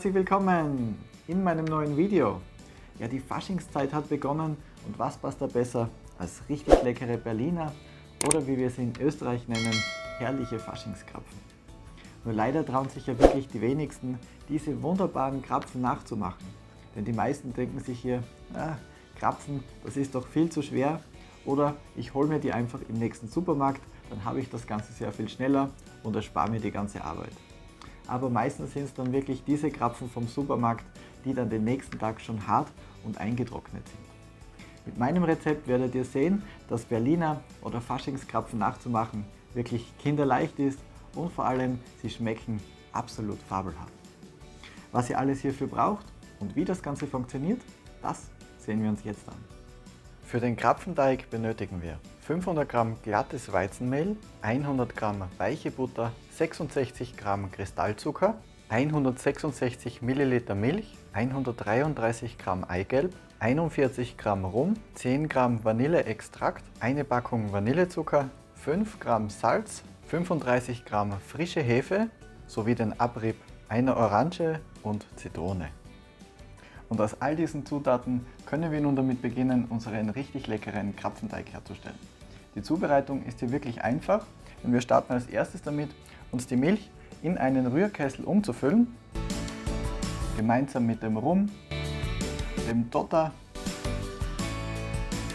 herzlich willkommen in meinem neuen Video. Ja, die Faschingszeit hat begonnen und was passt da besser als richtig leckere Berliner oder wie wir sie in Österreich nennen, herrliche Faschingskrapfen. Nur leider trauen sich ja wirklich die wenigsten, diese wunderbaren Krapfen nachzumachen. Denn die meisten denken sich hier, ah, Krapfen, das ist doch viel zu schwer. Oder ich hole mir die einfach im nächsten Supermarkt, dann habe ich das Ganze sehr viel schneller und erspare mir die ganze Arbeit. Aber meistens sind es dann wirklich diese Krapfen vom Supermarkt, die dann den nächsten Tag schon hart und eingetrocknet sind. Mit meinem Rezept werdet ihr sehen, dass Berliner oder Faschingskrapfen nachzumachen wirklich kinderleicht ist und vor allem sie schmecken absolut fabelhaft. Was ihr alles hierfür braucht und wie das Ganze funktioniert, das sehen wir uns jetzt an. Für den Krapfenteig benötigen wir 500 Gramm glattes Weizenmehl, 100 Gramm weiche Butter, 66 Gramm Kristallzucker, 166 Milliliter Milch, 133 Gramm Eigelb, 41 Gramm Rum, 10 Gramm Vanilleextrakt, eine Packung Vanillezucker, 5 Gramm Salz, 35 Gramm frische Hefe sowie den Abrieb einer Orange und Zitrone. Und aus all diesen Zutaten können wir nun damit beginnen, unseren richtig leckeren Krapfenteig herzustellen. Die Zubereitung ist hier wirklich einfach, denn wir starten als erstes damit, uns die Milch in einen Rührkessel umzufüllen, gemeinsam mit dem Rum, dem Dotter,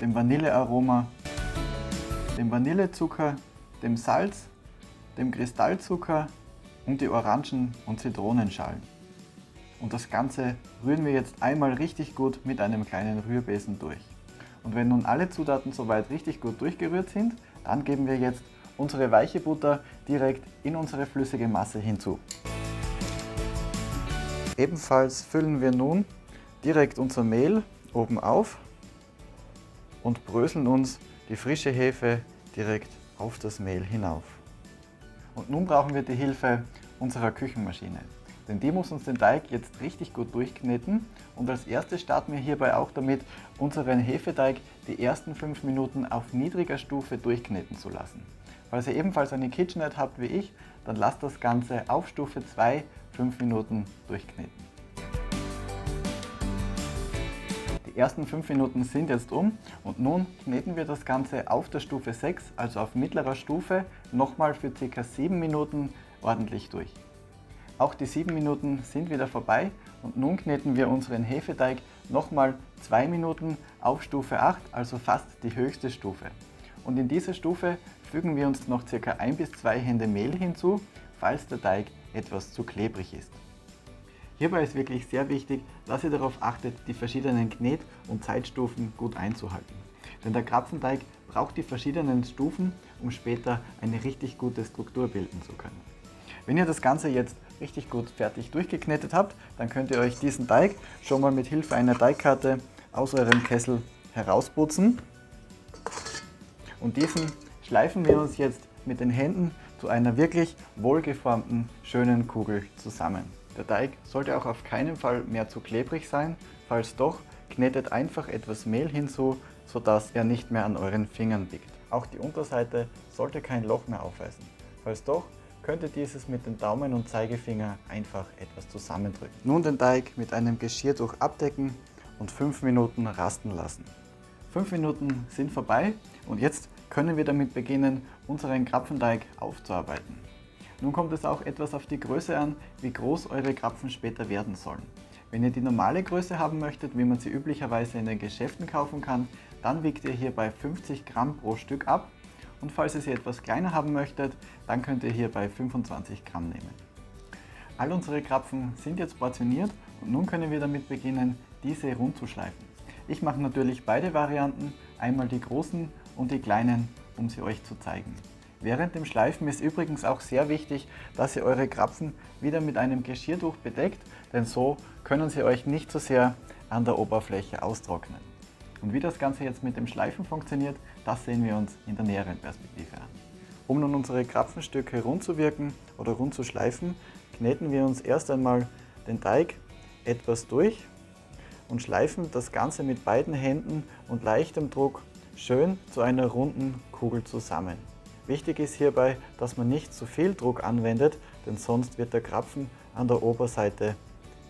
dem Vanillearoma, dem Vanillezucker, dem Salz dem Kristallzucker und die Orangen- und Zitronenschalen. Und das Ganze rühren wir jetzt einmal richtig gut mit einem kleinen Rührbesen durch. Und wenn nun alle Zutaten soweit richtig gut durchgerührt sind, dann geben wir jetzt unsere weiche Butter direkt in unsere flüssige Masse hinzu. Ebenfalls füllen wir nun direkt unser Mehl oben auf und bröseln uns die frische Hefe direkt auf das Mehl hinauf. Und nun brauchen wir die Hilfe unserer Küchenmaschine. Denn die muss uns den Teig jetzt richtig gut durchkneten und als erstes starten wir hierbei auch damit, unseren Hefeteig die ersten 5 Minuten auf niedriger Stufe durchkneten zu lassen. Falls ihr ebenfalls eine KitchenAid habt wie ich, dann lasst das Ganze auf Stufe 2 5 Minuten durchkneten. Die ersten 5 Minuten sind jetzt um und nun kneten wir das Ganze auf der Stufe 6, also auf mittlerer Stufe, nochmal für ca. 7 Minuten ordentlich durch. Auch die 7 Minuten sind wieder vorbei und nun kneten wir unseren Hefeteig nochmal 2 Minuten auf Stufe 8, also fast die höchste Stufe. Und in dieser Stufe fügen wir uns noch ca. 1 bis 2 Hände Mehl hinzu, falls der Teig etwas zu klebrig ist. Hierbei ist wirklich sehr wichtig, dass ihr darauf achtet, die verschiedenen Knet- und Zeitstufen gut einzuhalten. Denn der Krapfenteig braucht die verschiedenen Stufen, um später eine richtig gute Struktur bilden zu können. Wenn ihr das Ganze jetzt richtig gut fertig durchgeknetet habt, dann könnt ihr euch diesen Teig schon mal mit Hilfe einer Teigkarte aus eurem Kessel herausputzen. Und diesen schleifen wir uns jetzt mit den Händen zu einer wirklich wohlgeformten, schönen Kugel zusammen. Der Teig sollte auch auf keinen Fall mehr zu klebrig sein. Falls doch, knetet einfach etwas Mehl hinzu, sodass er nicht mehr an euren Fingern biegt. Auch die Unterseite sollte kein Loch mehr aufweisen. Falls doch, könnt ihr dieses mit den Daumen und Zeigefinger einfach etwas zusammendrücken. Nun den Teig mit einem Geschirrtuch abdecken und 5 Minuten rasten lassen. 5 Minuten sind vorbei und jetzt können wir damit beginnen, unseren Krapfenteig aufzuarbeiten. Nun kommt es auch etwas auf die Größe an, wie groß eure Krapfen später werden sollen. Wenn ihr die normale Größe haben möchtet, wie man sie üblicherweise in den Geschäften kaufen kann, dann wiegt ihr hier bei 50 Gramm pro Stück ab. Und falls ihr sie etwas kleiner haben möchtet, dann könnt ihr hier bei 25 Gramm nehmen. All unsere Krapfen sind jetzt portioniert und nun können wir damit beginnen, diese rund zu schleifen. Ich mache natürlich beide Varianten, einmal die großen und die kleinen, um sie euch zu zeigen. Während dem Schleifen ist übrigens auch sehr wichtig, dass ihr eure Krapfen wieder mit einem Geschirrtuch bedeckt, denn so können sie euch nicht so sehr an der Oberfläche austrocknen. Und wie das Ganze jetzt mit dem Schleifen funktioniert, das sehen wir uns in der näheren Perspektive an. Um nun unsere Krapfenstücke rund zu wirken oder rund zu schleifen, kneten wir uns erst einmal den Teig etwas durch und schleifen das Ganze mit beiden Händen und leichtem Druck schön zu einer runden Kugel zusammen. Wichtig ist hierbei, dass man nicht zu viel Druck anwendet, denn sonst wird der Krapfen an der Oberseite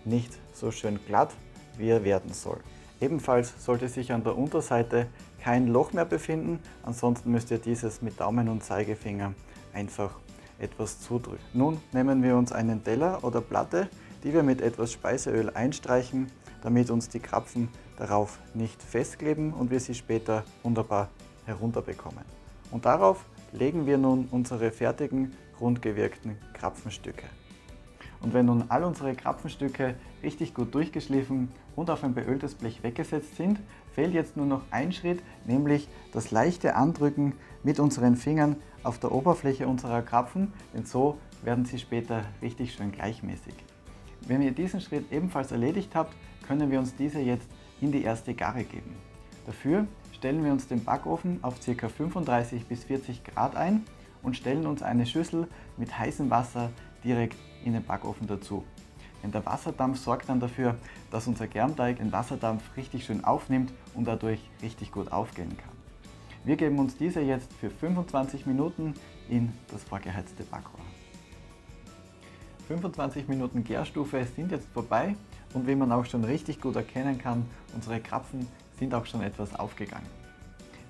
nicht so schön glatt, wie er werden soll. Ebenfalls sollte sich an der Unterseite kein Loch mehr befinden, ansonsten müsst ihr dieses mit Daumen und Zeigefinger einfach etwas zudrücken. Nun nehmen wir uns einen Teller oder Platte, die wir mit etwas Speiseöl einstreichen, damit uns die Krapfen darauf nicht festkleben und wir sie später wunderbar herunterbekommen. Und darauf legen wir nun unsere fertigen, rundgewirkten Krapfenstücke. Und wenn nun all unsere Krapfenstücke richtig gut durchgeschliffen und auf ein beöltes Blech weggesetzt sind, fehlt jetzt nur noch ein Schritt, nämlich das leichte Andrücken mit unseren Fingern auf der Oberfläche unserer Krapfen, denn so werden sie später richtig schön gleichmäßig. Wenn ihr diesen Schritt ebenfalls erledigt habt, können wir uns diese jetzt in die erste Garre geben. Dafür stellen wir uns den Backofen auf ca. 35 bis 40 Grad ein und stellen uns eine Schüssel mit heißem Wasser direkt in den Backofen dazu. Denn der Wasserdampf sorgt dann dafür, dass unser Germteig den Wasserdampf richtig schön aufnimmt und dadurch richtig gut aufgehen kann. Wir geben uns diese jetzt für 25 Minuten in das vorgeheizte Backrohr. 25 Minuten Gärstufe sind jetzt vorbei und wie man auch schon richtig gut erkennen kann, unsere Krapfen sind auch schon etwas aufgegangen.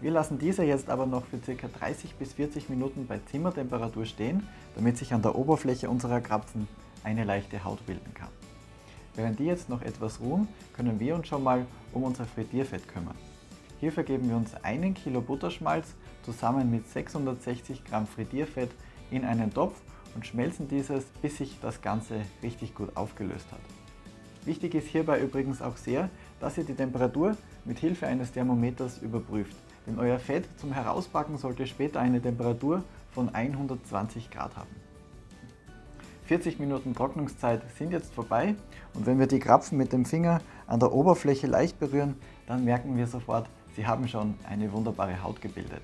Wir lassen diese jetzt aber noch für ca. 30 bis 40 Minuten bei Zimmertemperatur stehen, damit sich an der Oberfläche unserer Krapfen eine leichte Haut bilden kann. Während die jetzt noch etwas ruhen, können wir uns schon mal um unser Frittierfett kümmern. Hierfür geben wir uns einen Kilo Butterschmalz zusammen mit 660 Gramm Frittierfett in einen Topf und schmelzen dieses, bis sich das Ganze richtig gut aufgelöst hat. Wichtig ist hierbei übrigens auch sehr, dass ihr die Temperatur mit Hilfe eines Thermometers überprüft. Denn euer Fett zum Herauspacken sollte später eine Temperatur von 120 Grad haben. 40 Minuten Trocknungszeit sind jetzt vorbei und wenn wir die Krapfen mit dem Finger an der Oberfläche leicht berühren, dann merken wir sofort, sie haben schon eine wunderbare Haut gebildet.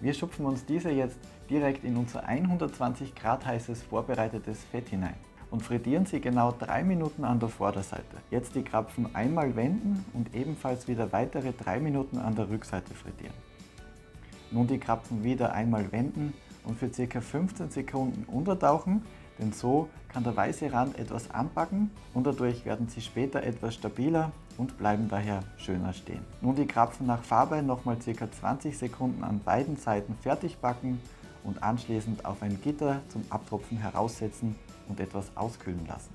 Wir schupfen uns diese jetzt direkt in unser 120 Grad heißes vorbereitetes Fett hinein und frittieren sie genau 3 Minuten an der Vorderseite. Jetzt die Krapfen einmal wenden und ebenfalls wieder weitere 3 Minuten an der Rückseite frittieren. Nun die Krapfen wieder einmal wenden und für ca. 15 Sekunden untertauchen, denn so kann der weiße Rand etwas anpacken und dadurch werden sie später etwas stabiler und bleiben daher schöner stehen. Nun die Krapfen nach Farbe nochmal ca. 20 Sekunden an beiden Seiten fertig backen und anschließend auf ein Gitter zum Abtropfen heraussetzen und etwas auskühlen lassen.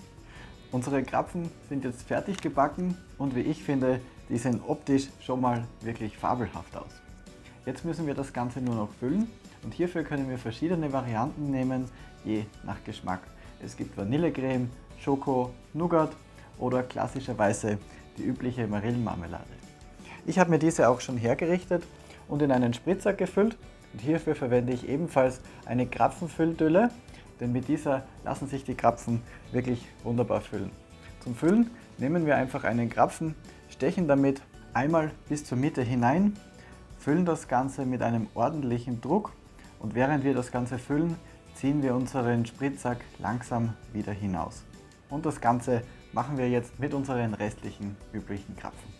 Unsere Krapfen sind jetzt fertig gebacken und wie ich finde, die sehen optisch schon mal wirklich fabelhaft aus. Jetzt müssen wir das Ganze nur noch füllen und hierfür können wir verschiedene Varianten nehmen, je nach Geschmack. Es gibt Vanillecreme, Schoko, Nougat oder klassischerweise die übliche Marillenmarmelade. Ich habe mir diese auch schon hergerichtet und in einen Spritzer gefüllt und hierfür verwende ich ebenfalls eine Krapfenfülldülle denn mit dieser lassen sich die Krapfen wirklich wunderbar füllen. Zum Füllen nehmen wir einfach einen Krapfen, stechen damit einmal bis zur Mitte hinein, füllen das Ganze mit einem ordentlichen Druck und während wir das Ganze füllen, ziehen wir unseren Spritzsack langsam wieder hinaus. Und das Ganze machen wir jetzt mit unseren restlichen üblichen Krapfen.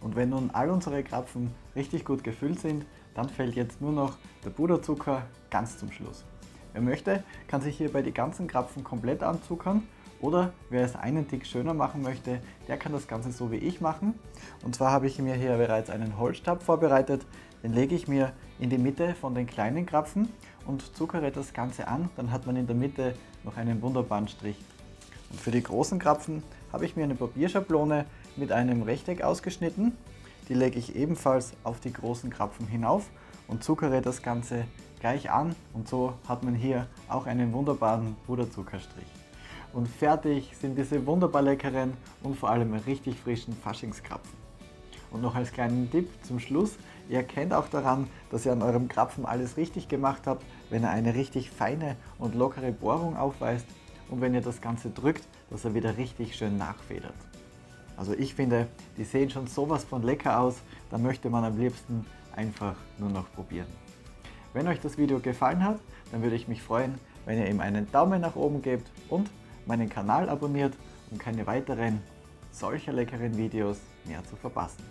Und wenn nun all unsere Krapfen richtig gut gefüllt sind, dann fällt jetzt nur noch der Puderzucker ganz zum Schluss. Wer möchte, kann sich hierbei die ganzen Krapfen komplett anzuckern oder wer es einen Tick schöner machen möchte, der kann das Ganze so wie ich machen. Und zwar habe ich mir hier bereits einen Holzstab vorbereitet. Den lege ich mir in die Mitte von den kleinen Krapfen und zuckere das Ganze an. Dann hat man in der Mitte noch einen wunderbaren Strich. Und für die großen Krapfen habe ich mir eine Papierschablone mit einem Rechteck ausgeschnitten. Die lege ich ebenfalls auf die großen Krapfen hinauf und zuckere das Ganze gleich an und so hat man hier auch einen wunderbaren Puderzuckerstrich. Und fertig sind diese wunderbar leckeren und vor allem richtig frischen Faschingskrapfen. Und noch als kleinen Tipp zum Schluss, ihr erkennt auch daran, dass ihr an eurem Krapfen alles richtig gemacht habt, wenn er eine richtig feine und lockere Bohrung aufweist und wenn ihr das Ganze drückt, dass er wieder richtig schön nachfedert. Also ich finde, die sehen schon sowas von lecker aus, da möchte man am liebsten einfach nur noch probieren. Wenn euch das Video gefallen hat, dann würde ich mich freuen, wenn ihr ihm einen Daumen nach oben gebt und meinen Kanal abonniert, um keine weiteren solcher leckeren Videos mehr zu verpassen.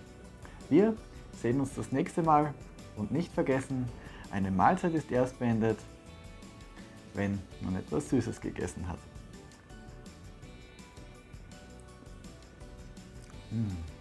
Wir sehen uns das nächste Mal und nicht vergessen, eine Mahlzeit ist erst beendet, wenn man etwas Süßes gegessen hat. Hm.